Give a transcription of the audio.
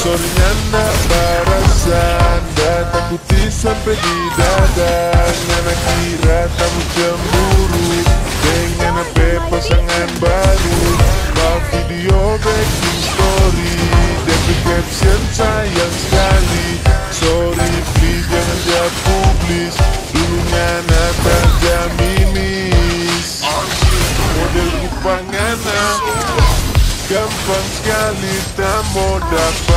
Sorenya nak barasan Datang putih sampai di dada. Ngana kira tamu cemburu Dengan apa pasangan baru. Bawa video back in story di caption sayang sekali. Sorry please jangan jawab publis. Dulu ngana terjaminis Model rupanya gampang sekali tak modal.